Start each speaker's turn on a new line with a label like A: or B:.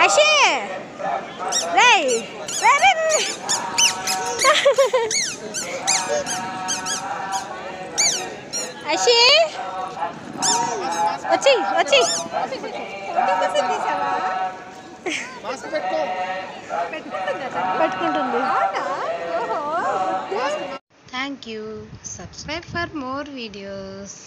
A: అషే రే రే రే రే. అషే వచ్చి వచ్చి
B: మాస్క్ పెట్టుకో
A: పట్టుకుంటుంది thank you subscribe for more videos